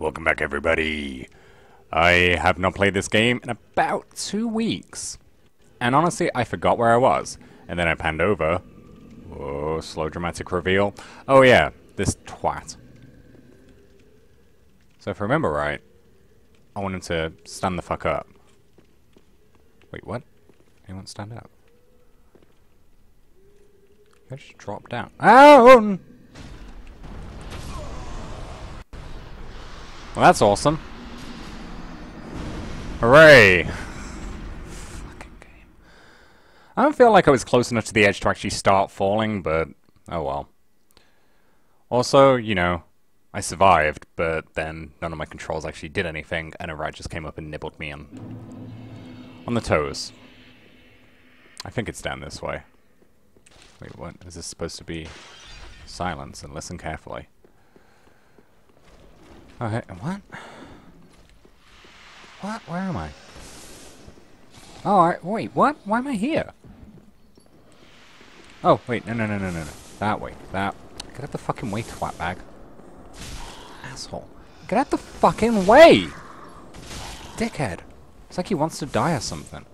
Welcome back, everybody. I have not played this game in about two weeks. And honestly, I forgot where I was. And then I panned over. Oh, slow dramatic reveal. Oh yeah, this twat. So if I remember right, I want him to stand the fuck up. Wait, what? He won't stand up. I just drop down. Oh! Well, that's awesome. Hooray! Fucking game. I don't feel like I was close enough to the edge to actually start falling, but oh well. Also, you know, I survived, but then none of my controls actually did anything, and a rat just came up and nibbled me on, on the toes. I think it's down this way. Wait, what? Is this supposed to be silence and listen carefully? Hey, what? What? Where am I? Alright, wait, what? Why am I here? Oh, wait, no, no, no, no, no, no. That way. That. Get out the fucking way, twat bag. Asshole. Get out the fucking way! Dickhead. It's like he wants to die or something.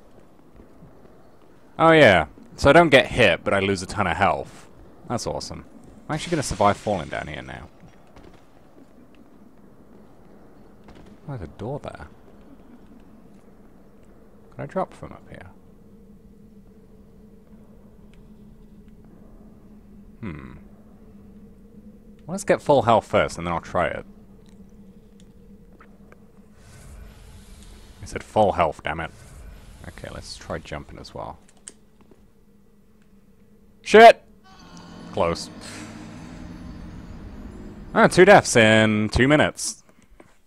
Oh, yeah. So I don't get hit, but I lose a ton of health. That's awesome. I'm actually going to survive falling down here now. Oh, there's a door there. Can I drop from up here? Hmm. Let's get full health first, and then I'll try it. I said full health, damn it. Okay, let's try jumping as well. Shit! Close. Ah, two deaths in two minutes.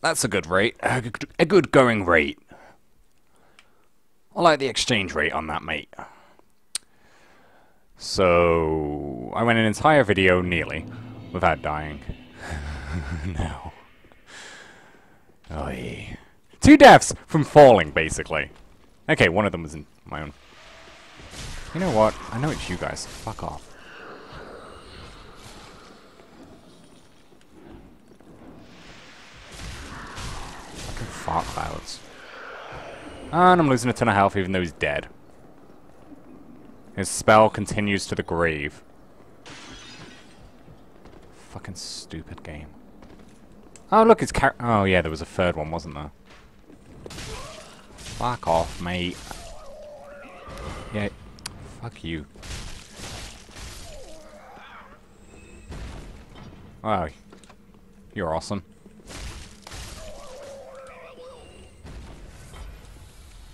That's a good rate. A good, going rate. I like the exchange rate on that, mate. So, I went an entire video, nearly, without dying. no. Oy. Two deaths from falling, basically. Okay, one of them was in my own. You know what? I know it's you guys. Fuck off. Fucking fart clouds. And I'm losing a ton of health even though he's dead. His spell continues to the grave. Fucking stupid game. Oh, look, it's car- Oh, yeah, there was a third one, wasn't there? Fuck off, mate. Yeah, fuck you. Wow, you're awesome.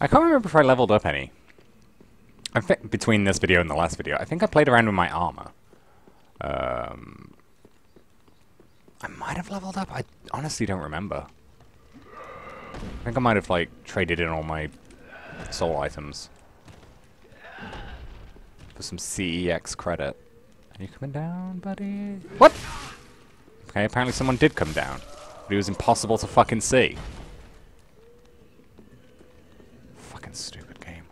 I can't remember if I leveled up any. I think between this video and the last video, I think I played around with my armor. Um, I might have leveled up. I honestly don't remember. I think I might have like traded in all my soul items for some CEX credit. Are you coming down, buddy? What? Okay, apparently someone did come down, but it was impossible to fucking see. Fucking stupid game.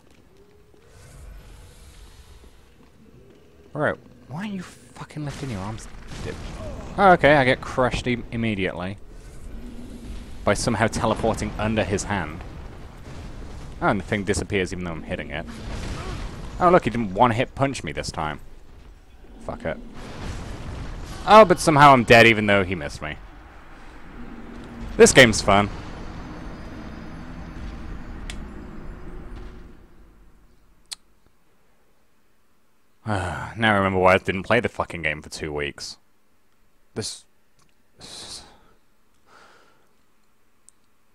Alright, why are you fucking lifting your arms? Dip. Oh, okay, I get crushed Im immediately. By somehow teleporting under his hand. Oh, and the thing disappears even though I'm hitting it. Oh, look, he didn't one-hit punch me this time. Fuck it. Oh, but somehow I'm dead even though he missed me. This game's fun. Now I remember why I didn't play the fucking game for two weeks. This...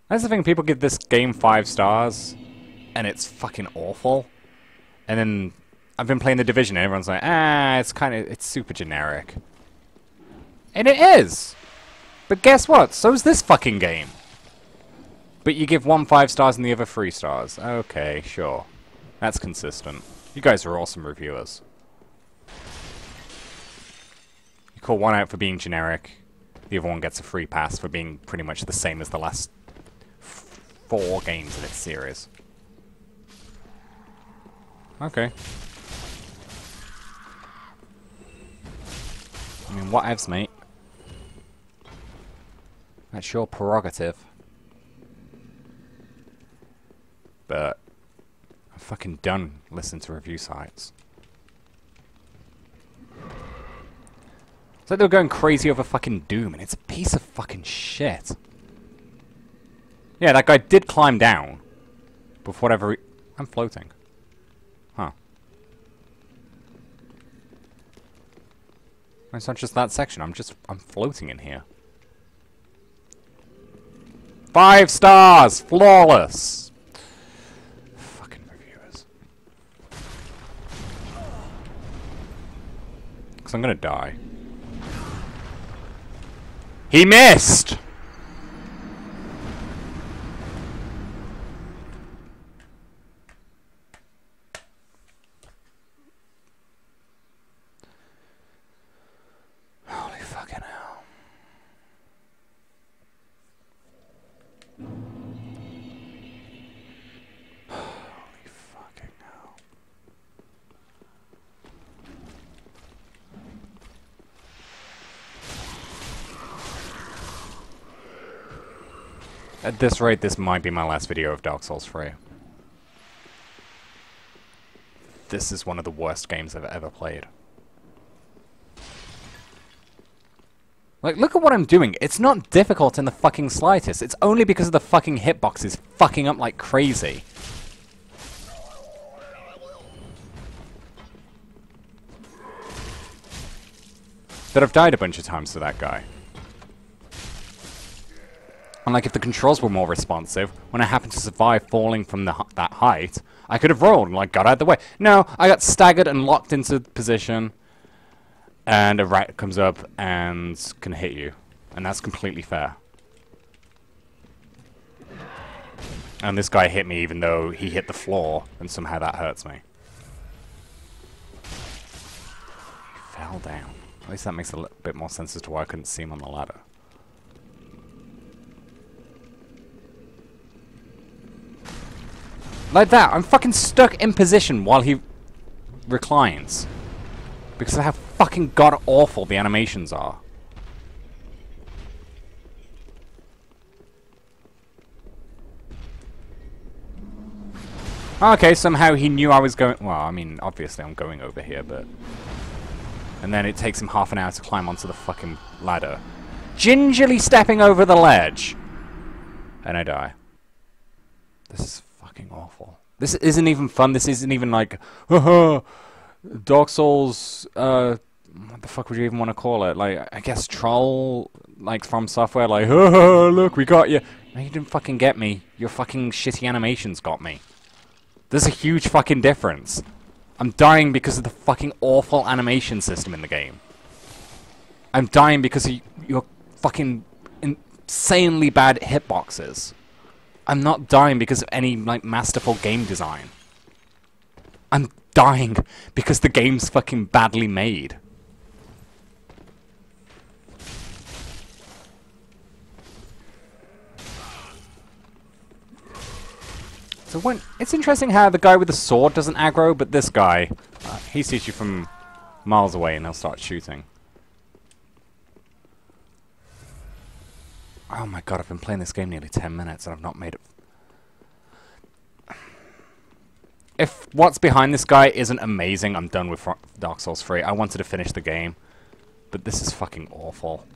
That's the thing, people give this game five stars, and it's fucking awful. And then I've been playing The Division, and everyone's like, ah, it's kind of, it's super generic. And it is! But guess what? So's this fucking game. But you give one five stars and the other three stars. Okay, sure. That's consistent. You guys are awesome reviewers. Call one out for being generic, the other one gets a free pass for being pretty much the same as the last four games in its series. Okay. I mean, what whatevs, mate. That's your prerogative. But I'm fucking done listening to review sites. It's like they were going crazy over fucking Doom, and it's a piece of fucking shit. Yeah, that guy did climb down. But for whatever I'm floating. Huh. It's not just that section, I'm just... I'm floating in here. Five stars! Flawless! Fucking reviewers. Because I'm gonna die. He missed! Holy fucking hell. Holy fucking hell. At this rate, this might be my last video of Dark Souls 3. This is one of the worst games I've ever played. Like, look at what I'm doing. It's not difficult in the fucking slightest. It's only because of the fucking hitboxes fucking up like crazy. That I've died a bunch of times to that guy. And like, if the controls were more responsive, when I happened to survive falling from the, that height, I could have rolled and like got out of the way. No, I got staggered and locked into position, and a rat comes up and can hit you, and that's completely fair. And this guy hit me even though he hit the floor, and somehow that hurts me. He fell down. At least that makes a bit more sense as to why I couldn't see him on the ladder. Like that, I'm fucking stuck in position while he reclines. Because of how fucking god awful the animations are. Okay, somehow he knew I was going... Well, I mean, obviously I'm going over here, but... And then it takes him half an hour to climb onto the fucking ladder. Gingerly stepping over the ledge. And I die. This is fucking awful. This isn't even fun. This isn't even like, Dark Souls, uh, what the fuck would you even want to call it? Like, I guess troll, like, FromSoftware, like, look, we got you. No, you didn't fucking get me. Your fucking shitty animations got me. There's a huge fucking difference. I'm dying because of the fucking awful animation system in the game. I'm dying because of your fucking insanely bad hitboxes. I'm not dying because of any like masterful game design. I'm dying because the game's fucking badly made. So when it's interesting how the guy with the sword doesn't aggro, but this guy, uh, he sees you from miles away and he'll start shooting. Oh my god, I've been playing this game nearly 10 minutes and I've not made it. If what's behind this guy isn't amazing, I'm done with Dark Souls 3. I wanted to finish the game, but this is fucking awful.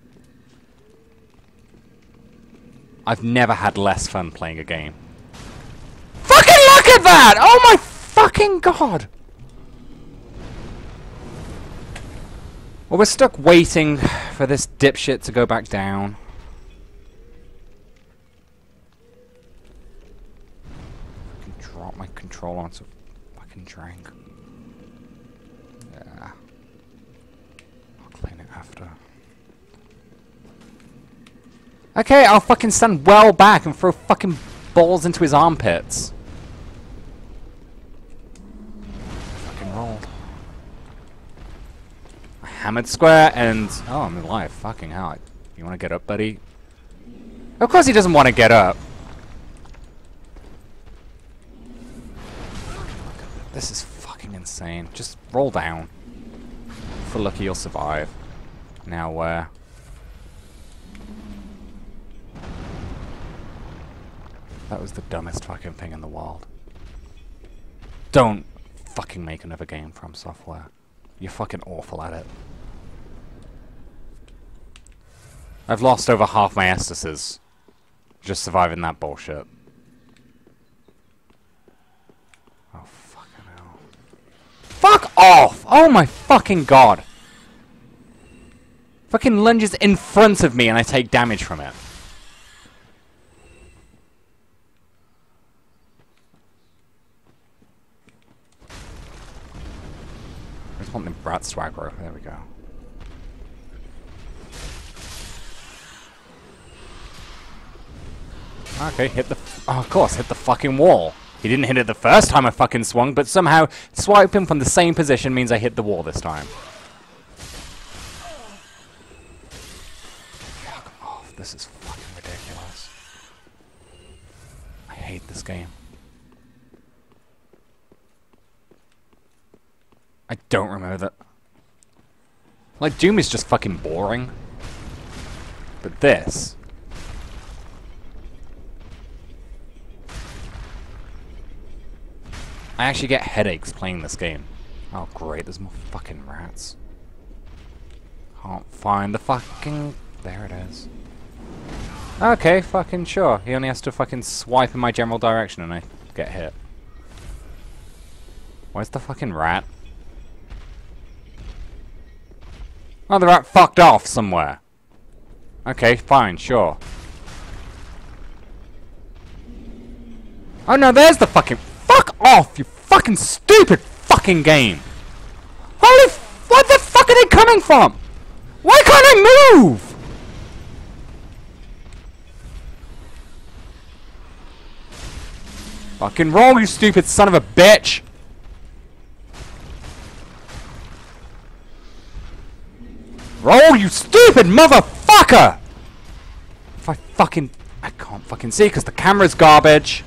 I've never had less fun playing a game. Fucking look at that! Oh my fucking god! Well, we're stuck waiting for this dipshit to go back down. Control onto fucking drink. Yeah. I'll clean it after. Okay, I'll fucking stand well back and throw fucking balls into his armpits. Fucking rolled. I hammered square and... Oh, I'm alive. Fucking hell. You wanna get up, buddy? Of course he doesn't want to get up. This is fucking insane. Just roll down. For lucky you'll survive. Now where? That was the dumbest fucking thing in the world. Don't fucking make another game FromSoftware. You're fucking awful at it. I've lost over half my Estases just surviving that bullshit. Oh, fucking hell. Fuck off! Oh my fucking god! Fucking lunges in front of me and I take damage from it. I just want the brat swagger. There we go. Okay, hit the... Oh, of course, hit the fucking wall. He didn't hit it the first time I fucking swung, but somehow swiping from the same position means I hit the wall this time. Fuck off. This is fucking ridiculous. I hate this game. I don't remember that. Like, Doom is just fucking boring. But this... I actually get headaches playing this game. Oh great, there's more fucking rats. Can't find the fucking... There it is. Okay, fucking sure. He only has to fucking swipe in my general direction and I get hit. Where's the fucking rat? Oh, the rat fucked off somewhere. Okay, fine, sure. Oh no, there's the fucking... Fuck off, you fucking stupid fucking game! Holy What the fuck are they coming from? Why can't I move? Fucking roll, you stupid son of a bitch! Roll, you stupid motherfucker! If I fucking... I can't fucking see because the camera's garbage.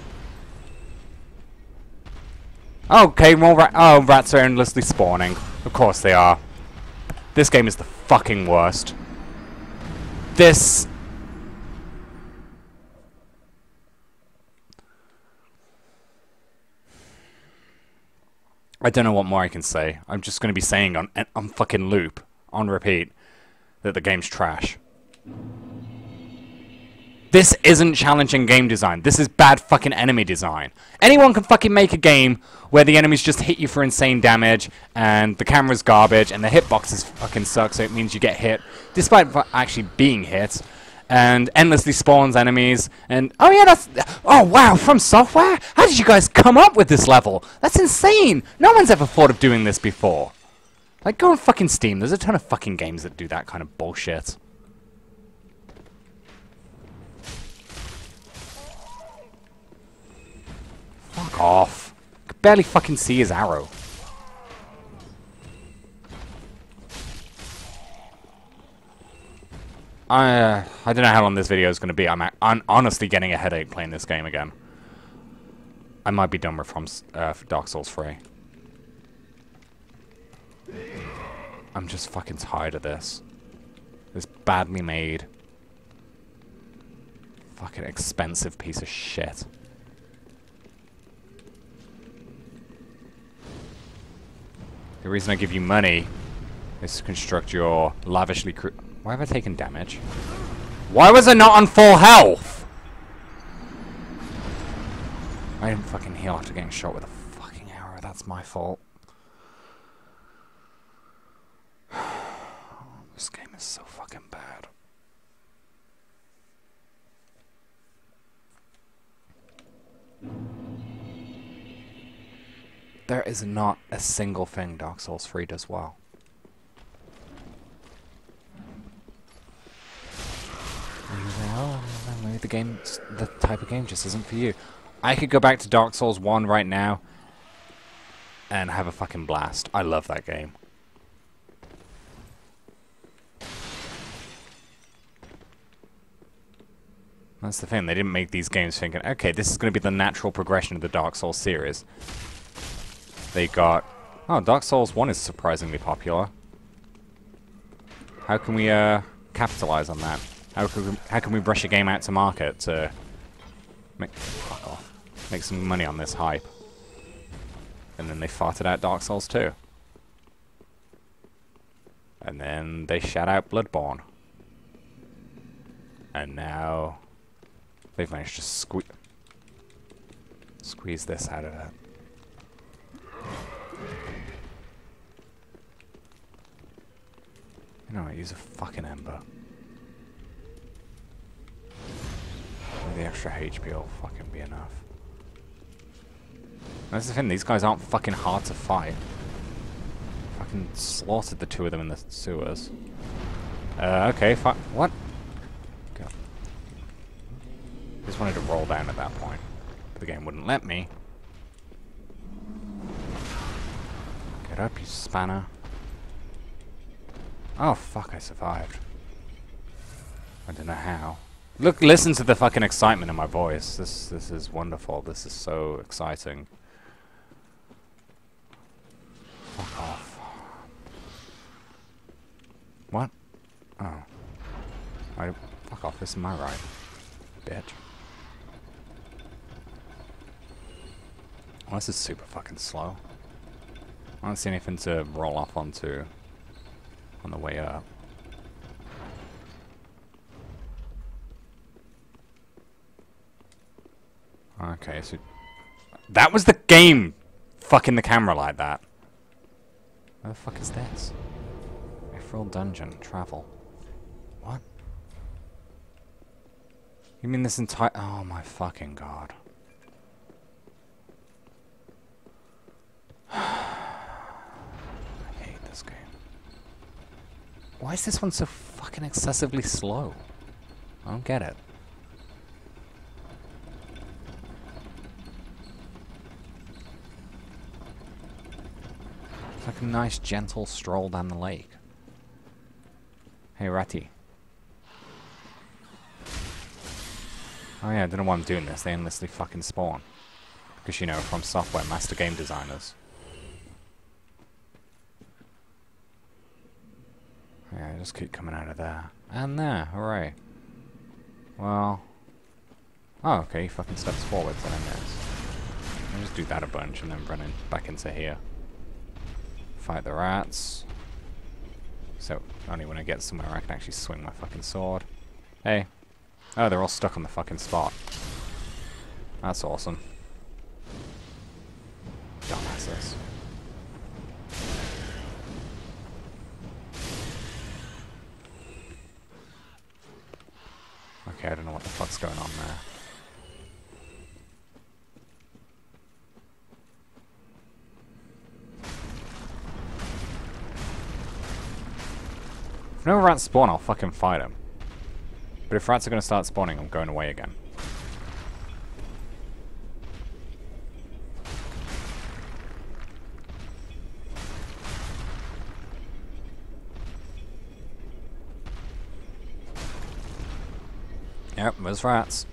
Okay, more Oh, rats are endlessly spawning. Of course they are. This game is the fucking worst. This... I don't know what more I can say. I'm just going to be saying on, on fucking loop, on repeat, that the game's trash. This isn't challenging game design. This is bad fucking enemy design. Anyone can fucking make a game where the enemies just hit you for insane damage, and the camera's garbage, and the hitboxes fucking suck, so it means you get hit, despite actually being hit, and endlessly spawns enemies, and oh yeah, that's oh wow, FromSoftware? How did you guys come up with this level? That's insane! No one's ever thought of doing this before. Like, go on fucking Steam. There's a ton of fucking games that do that kind of bullshit. Fuck off. Could barely fucking see his arrow. I, uh, I don't know how long this video is going to be. I'm, I'm honestly getting a headache playing this game again. I might be done with from uh, Dark Souls 3. I'm just fucking tired of this. This badly made, fucking expensive piece of shit. The reason I give you money is to construct your lavishly Why have I taken damage? Why was I not on full health? I didn't fucking heal after getting shot with a fucking arrow. That's my fault. this game is so fucking bad. There is not a single thing Dark Souls 3 does well. Oh, maybe the game, the type of game just isn't for you. I could go back to Dark Souls 1 right now and have a fucking blast. I love that game. That's the thing, they didn't make these games thinking, okay, this is going to be the natural progression of the Dark Souls series. They got... Oh, Dark Souls 1 is surprisingly popular. How can we uh, capitalize on that? How can we, how can we brush a game out to market to Make. Make some money on this hype. And then they farted out Dark Souls 2. And then they shout out Bloodborne. And now they've managed to squeeze squeeze this out of it. You know, I use a fucking ember. The extra HP will fucking be enough. That's the thing, these guys aren't fucking hard to fight. Fucking slaughtered the two of them in the sewers. Uh, okay, fi- what? Go. Just wanted to roll down at that point. But the game wouldn't let me. Spanner. Oh, fuck, I survived. I don't know how. Look, listen to the fucking excitement in my voice. This, this is wonderful. This is so exciting. Fuck off. What? Oh. I, fuck off, this is my right. Bitch. Well, this is super fucking slow. I don't see anything to roll off onto on the way up. Okay, so that was the game fucking the camera like that. Where the fuck is this? Emerald dungeon, travel. What? You mean this entire- oh my fucking god. I hate this game. Why is this one so fucking excessively slow? I don't get it. It's like a nice gentle stroll down the lake. Hey Ratty. Oh yeah, I don't know why I'm doing this. They endlessly fucking spawn. Because, you know, FromSoftware, master game designers. Yeah, just keep coming out of there. And there, hooray. Well... Oh, okay, he fucking steps forwards and I miss. I'll just do that a bunch and then run in, back into here. Fight the rats. So, only when I get somewhere I can actually swing my fucking sword. Hey. Oh, they're all stuck on the fucking spot. That's awesome. Okay, I don't know what the fuck's going on there. If no rats spawn, I'll fucking fight them. But if rats are gonna start spawning, I'm going away again. Rats.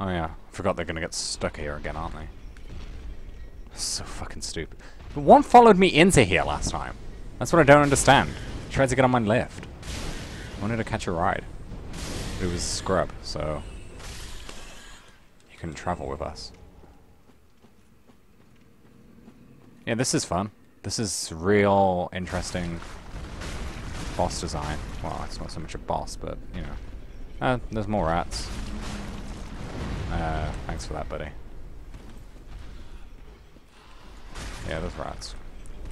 Oh yeah, forgot they're gonna get stuck here again, aren't they? So fucking stupid. But one followed me into here last time. That's what I don't understand. He tried to get on my lift. I wanted to catch a ride. But it was scrub, so... He couldn't travel with us. Yeah, this is fun. This is real interesting boss design. Well, it's not so much a boss, but, you know. Uh, there's more rats. Uh, thanks for that, buddy. Yeah, there's rats.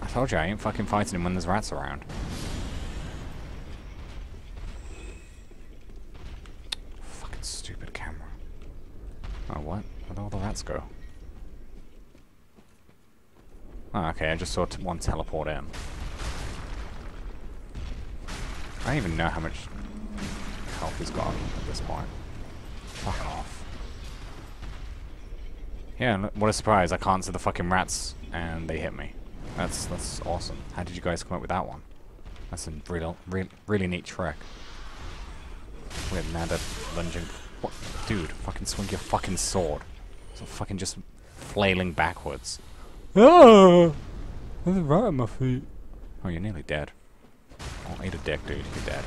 I told you, I ain't fucking fighting him when there's rats around. Fucking stupid camera. Oh, what? Where'd all the rats go? Oh, okay, I just saw one teleport in. I don't even know how much health he's got at this point. Fuck off. Yeah, what a surprise. I can't see the fucking rats, and they hit me. That's that's awesome. How did you guys come up with that one? That's a real, real really neat trick. We Weird Nanda lunging. What? Dude, fucking swing your fucking sword. So fucking just flailing backwards. Oh! There's a rat at my feet. Oh, you're nearly dead. Oh, eat a dick, dude. You're dead.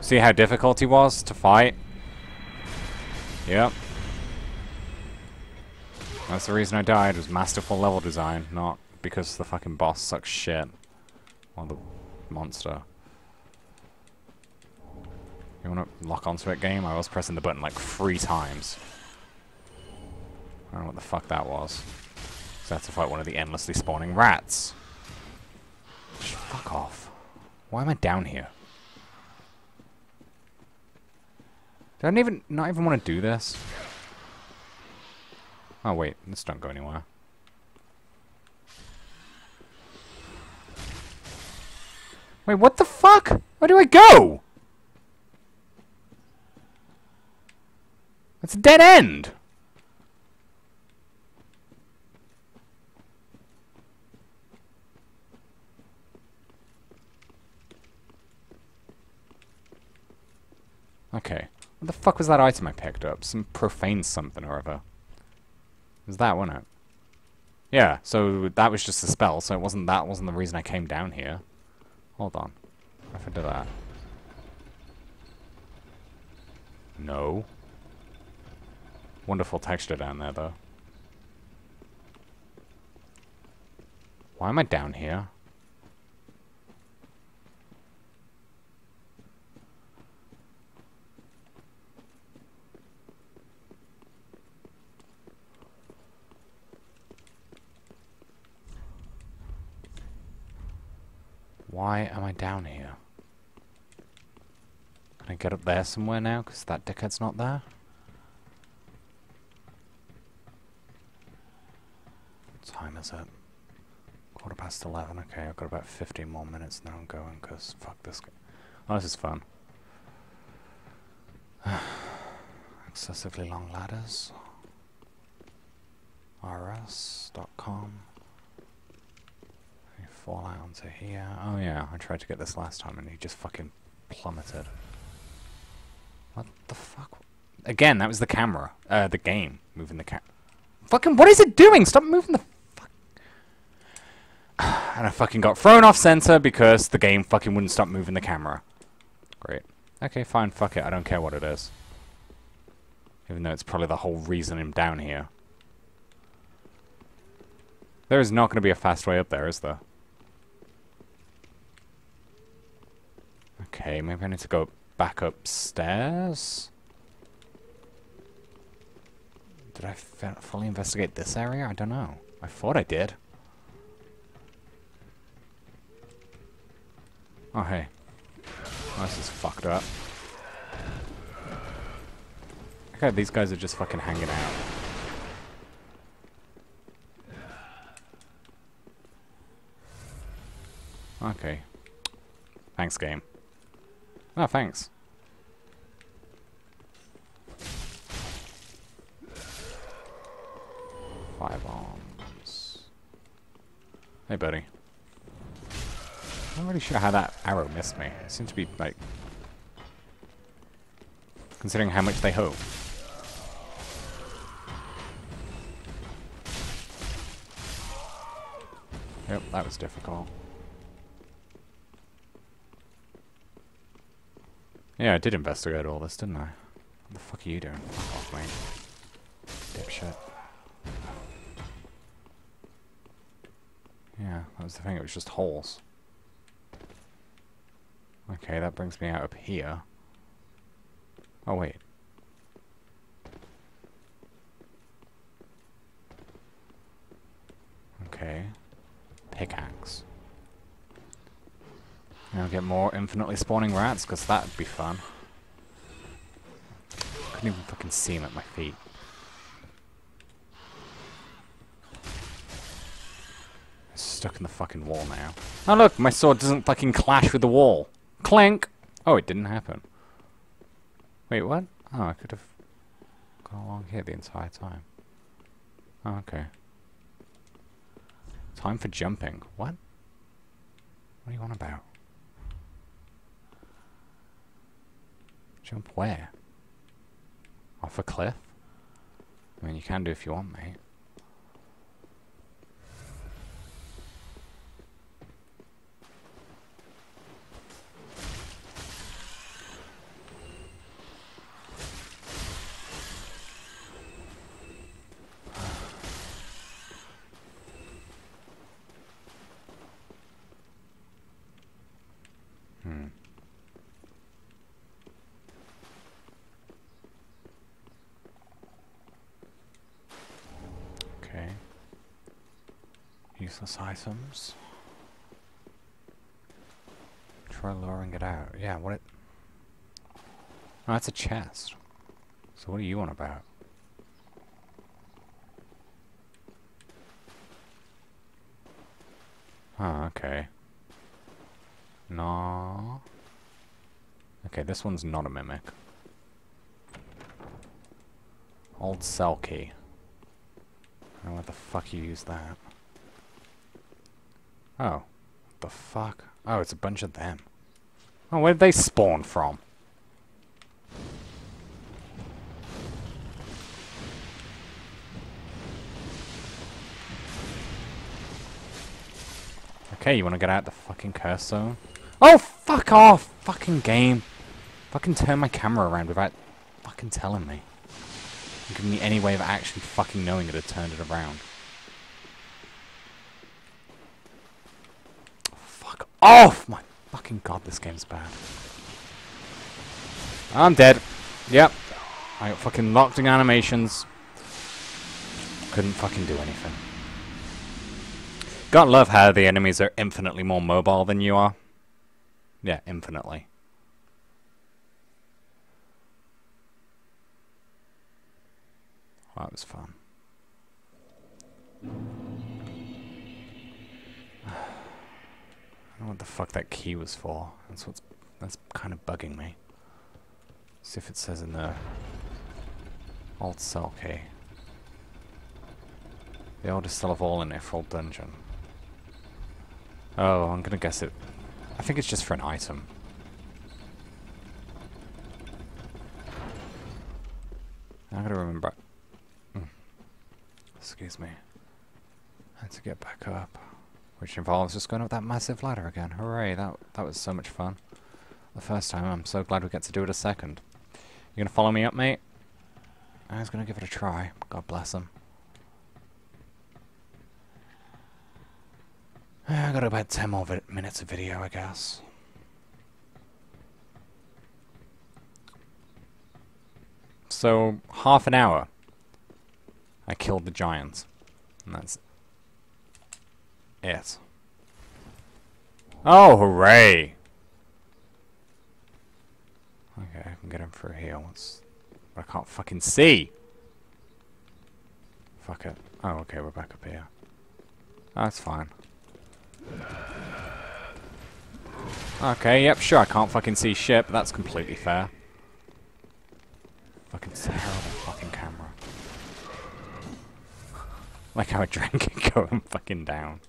See how difficult he was to fight? Yep. That's the reason I died, was masterful level design, not because the fucking boss sucks shit. Or the monster. You wanna lock onto it game? I was pressing the button like three times. I don't know what the fuck that was. So I have to fight one of the endlessly spawning rats. Off. Why am I down here? Do I even not even want to do this? Oh wait, this don't go anywhere. Wait, what the fuck? Where do I go? It's a dead end! Okay. What the fuck was that item I picked up? Some profane something or other. Was that, wasn't it? Yeah, so that was just a spell, so it wasn't that wasn't the reason I came down here. Hold on. If I do that. No. Wonderful texture down there, though. Why am I down here? Why am I down here? Can I get up there somewhere now? Because that dickhead's not there? What time is it? Quarter past 11. Okay, I've got about 15 more minutes now I'm going because fuck this. Oh, this is fun. Excessively long ladders. rs.com fall out onto here. Oh yeah, I tried to get this last time and he just fucking plummeted. What the fuck? Again, that was the camera. Uh, the game. Moving the camera. Fucking, what is it doing? Stop moving the fuck. and I fucking got thrown off center because the game fucking wouldn't stop moving the camera. Great. Okay, fine, fuck it. I don't care what it is. Even though it's probably the whole reason I'm down here. There is not going to be a fast way up there, is there? Okay, maybe I need to go back upstairs? Did I fully investigate this area? I don't know. I thought I did. Oh, hey. Oh, this is fucked up. Okay, these guys are just fucking hanging out. Okay. Thanks, game. Oh, thanks. Five arms. Hey, buddy. I'm not really sure how that arrow missed me. It seems to be, like... Considering how much they hope. Yep, that was difficult. Yeah, I did investigate all this, didn't I? What the fuck are you doing? Fuck off, mate. Dipshit. Yeah, that was the thing, it was just holes. Okay, that brings me out up here. Oh, wait. Okay. Pickaxe. I'll get more infinitely spawning rats, because that'd be fun. Couldn't even fucking see them at my feet. stuck in the fucking wall now. Oh look, my sword doesn't fucking clash with the wall. Clank! Oh, it didn't happen. Wait, what? Oh, I could have gone along here the entire time. Oh, okay. Time for jumping. What? What are you on about? Jump where? Off a cliff? I mean, you can do if you want, mate. Hmm. Okay. Useless items. Try luring it out. Yeah, what it... Oh, that's a chest. So what do you want about? Oh, okay. No. Okay, this one's not a mimic. Old Cell Key. I don't know what the fuck you use that. Oh. What the fuck? Oh, it's a bunch of them. Oh, where did they spawn from? Okay, you wanna get out the fucking curse zone? Oh, fuck off! Fucking game. Fucking turn my camera around without fucking telling me. Giving me any way of actually fucking knowing it had turned it around. Fuck off! My fucking god, this game's bad. I'm dead. Yep. I got fucking locked in animations. Couldn't fucking do anything. Gotta love how the enemies are infinitely more mobile than you are. Yeah, infinitely. That was fun. I don't know what the fuck that key was for. That's what's that's kind of bugging me. See if it says in the old cell key. The oldest cell of all in Irithyll Dungeon. Oh, I'm gonna guess it. I think it's just for an item. I gotta remember. Mm. Excuse me. I had to get back up. Which involves just going up that massive ladder again. Hooray, that that was so much fun. The first time, I'm so glad we get to do it a second. You gonna follow me up, mate? I was gonna give it a try. God bless him. I got about 10 more minutes of video, I guess. So, half an hour. I killed the giants. And that's it. Oh, hooray! Okay, I can get him through here. What's... I can't fucking see! Fuck it. Oh, okay, we're back up here. That's fine. Okay, yep, sure, I can't fucking see shit, but that's completely fair. Fucking terrible fucking camera. Like how I drank it going fucking down.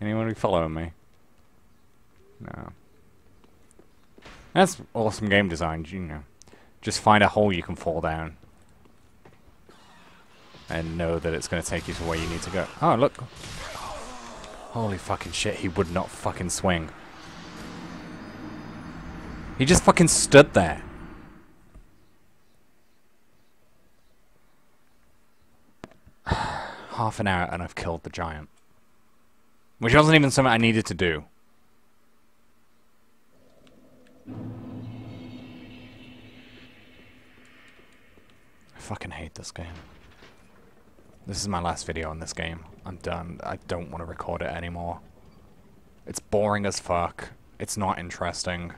Anyone following me? No. That's awesome game design, you know. Just find a hole you can fall down. And know that it's going to take you to where you need to go. Oh, look. Holy fucking shit, he would not fucking swing. He just fucking stood there. Half an hour and I've killed the giant. Which wasn't even something I needed to do. I fucking hate this game. This is my last video on this game. I'm done. I don't want to record it anymore. It's boring as fuck. It's not interesting.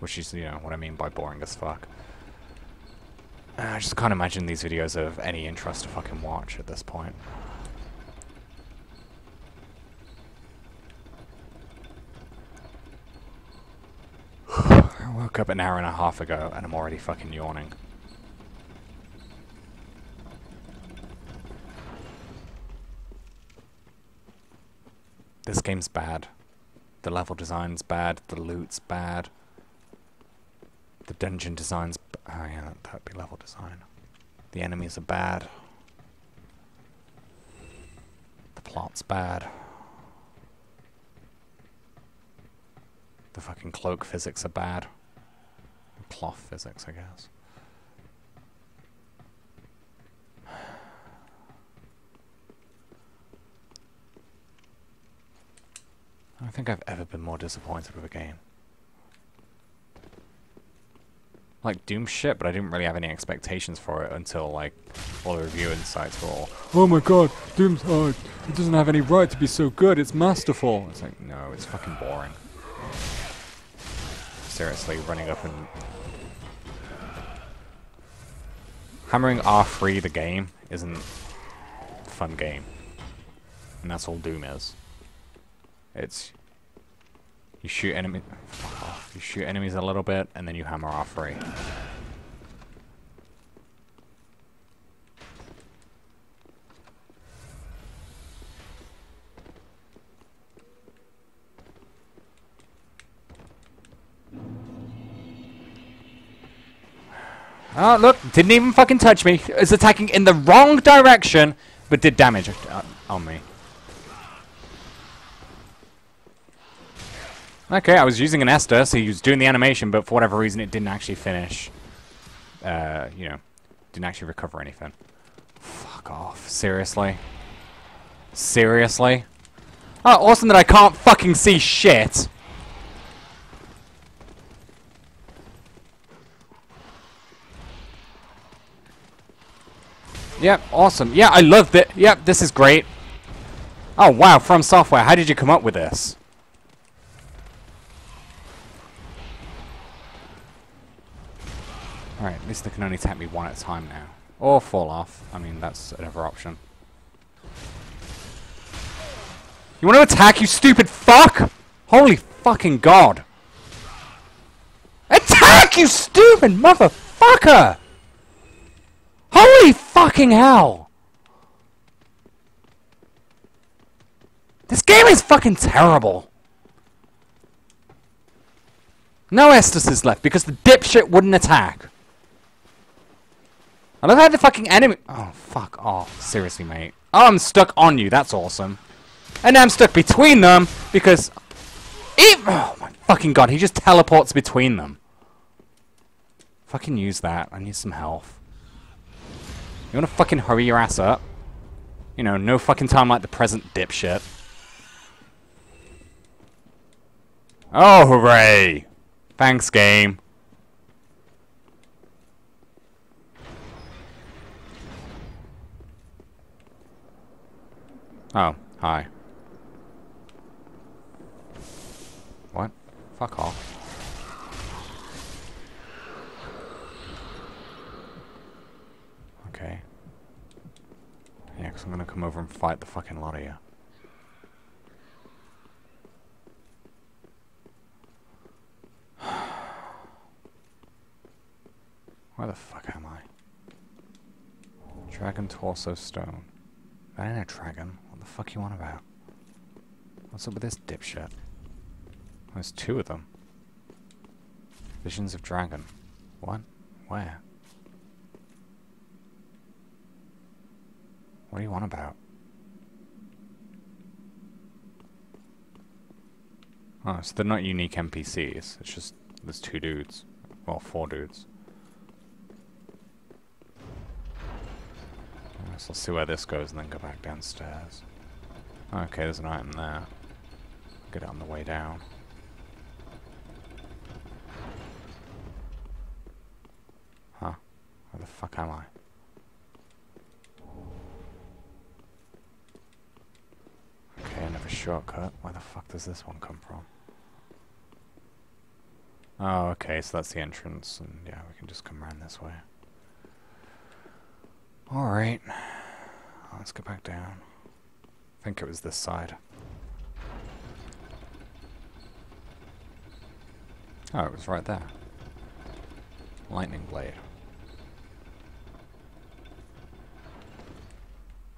Which is, you know, what I mean by boring as fuck. I just can't imagine these videos of any interest to fucking watch at this point. I woke up an hour and a half ago and I'm already fucking yawning. This game's bad. The level design's bad, the loot's bad. The dungeon design's... oh yeah, that'd be level design. The enemies are bad. The plot's bad. The fucking cloak physics are bad. Cloth physics, I guess. I don't think I've ever been more disappointed with a game. Like Doom shit, but I didn't really have any expectations for it until like all the review insights were all, Oh my god, Doom's hard. It doesn't have any right to be so good, it's masterful. It's like, no, it's fucking boring. Seriously, running up and hammering R3 the game isn't fun game. And that's all Doom is. It's you shoot enemy you shoot enemies a little bit and then you hammer R3. Oh, look, didn't even fucking touch me. It's attacking in the wrong direction, but did damage uh, on me. Okay, I was using an Estus, so he was doing the animation, but for whatever reason it didn't actually finish. Uh, you know, didn't actually recover anything. Fuck off. Seriously? Seriously? Oh, awesome that I can't fucking see shit! Yep, awesome. Yeah, I love it. Yep, this is great. Oh, wow, From Software, how did you come up with this? Alright, they can only attack me one at a time now. Or fall off. I mean, that's another option. You want to attack, you stupid fuck? Holy fucking god. Attack, you stupid motherfucker! Holy fucking hell! This game is fucking terrible. No Estus is left because the dipshit wouldn't attack. I love how the fucking enemy- Oh, fuck off. Seriously, mate. Oh, I'm stuck on you. That's awesome. And now I'm stuck between them because... Oh, my fucking god. He just teleports between them. Fucking use that. I need some health. You wanna fucking hurry your ass up? You know, no fucking time like the present, dipshit. Oh, hooray! Thanks, game. Oh, hi. What? Fuck off. Okay. Yeah, because I'm going to come over and fight the fucking lot of you. Where the fuck am I? Dragon Torso Stone. That ain't a dragon What the fuck you on about? What's up with this dipshit? There's two of them. Visions of Dragon. What? Where? What do you want about? Oh, so they're not unique NPCs. It's just there's two dudes. Well, four dudes. So let's see where this goes and then go back downstairs. Okay, there's an item there. Get it on the way down. Huh? Where the fuck am I? Another shortcut. Where the fuck does this one come from? Oh, okay, so that's the entrance, and yeah, we can just come around this way. Alright. Let's go back down I think it was this side. Oh, it was right there. Lightning blade.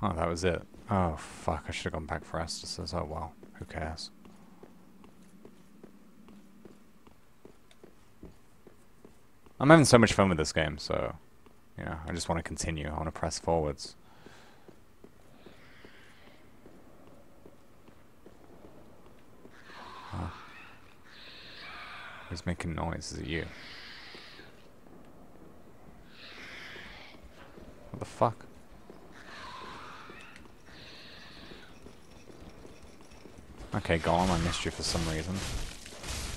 Oh, that was it. Oh, fuck. I should have gone back for Estus's. Oh, well. Who cares? I'm having so much fun with this game, so... Yeah, I just want to continue. I want to press forwards. Who's making noise? Is it you? What the fuck? Okay, Golem, I missed you for some reason.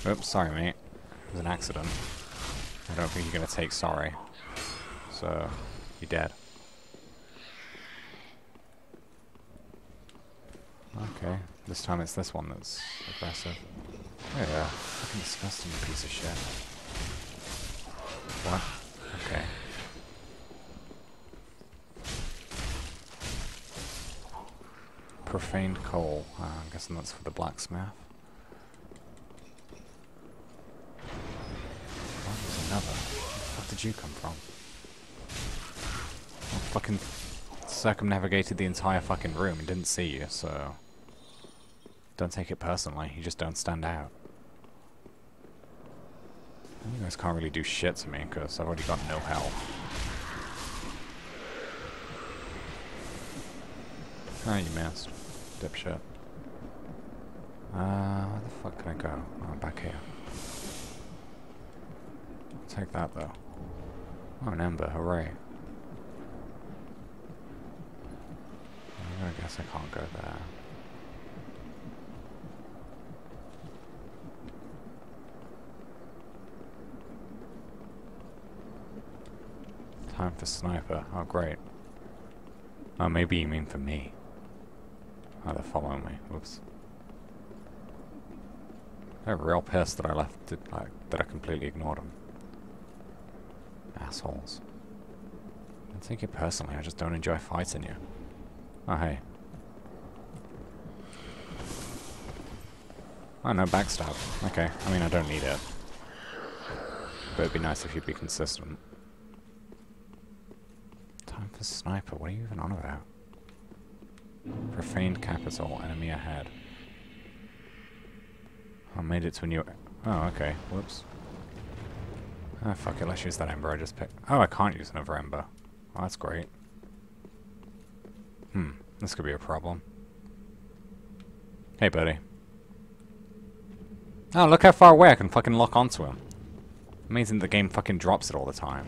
Oops, sorry, mate. It was an accident. I don't think you're gonna take sorry. So, you're dead. Okay, this time it's this one that's aggressive. Oh yeah, fucking disgusting piece of shit. What? Okay. Profaned coal. Uh, I'm guessing that's for the blacksmith. Oh, there's another. Where the did you come from? I fucking circumnavigated the entire fucking room and didn't see you, so... Don't take it personally, you just don't stand out. You guys can't really do shit to me, because I've already got no health. Ah, you missed. Dipshit. Uh, where the fuck can I go? Oh, back here. Take that, though. Oh, an ember, hooray. I guess I can't go there. Time for sniper. Oh, great. Oh, maybe you mean for me. Oh, they're following me. Whoops. They're real pissed that I left it, like, that I completely ignored them. Assholes. Don't take it personally, I just don't enjoy fighting you. Oh, hey. Oh, no, backstab. Okay, I mean, I don't need it. But it'd be nice if you'd be consistent. Time for sniper, what are you even on about? Profaned capital, enemy ahead. I made it to a new... Oh, okay, whoops. Ah, oh, fuck it, let's use that ember I just picked. Oh, I can't use another ember. Oh, that's great. Hmm, this could be a problem. Hey, buddy. Oh, look how far away I can fucking lock onto him. Amazing the game fucking drops it all the time.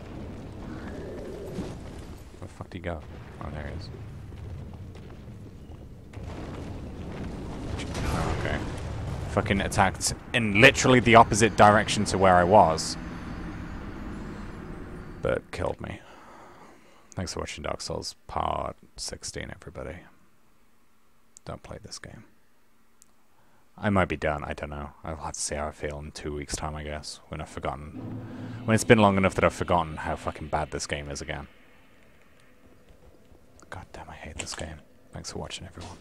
Where the fuck did he go? Oh, there he is. Oh, okay. Fucking attacked in literally the opposite direction to where I was. But killed me. Thanks for watching Dark Souls Part 16, everybody. Don't play this game. I might be done, I don't know. I'll have to see how I feel in two weeks' time, I guess, when I've forgotten. When it's been long enough that I've forgotten how fucking bad this game is again. God damn, I hate this game. Thanks for watching, everyone.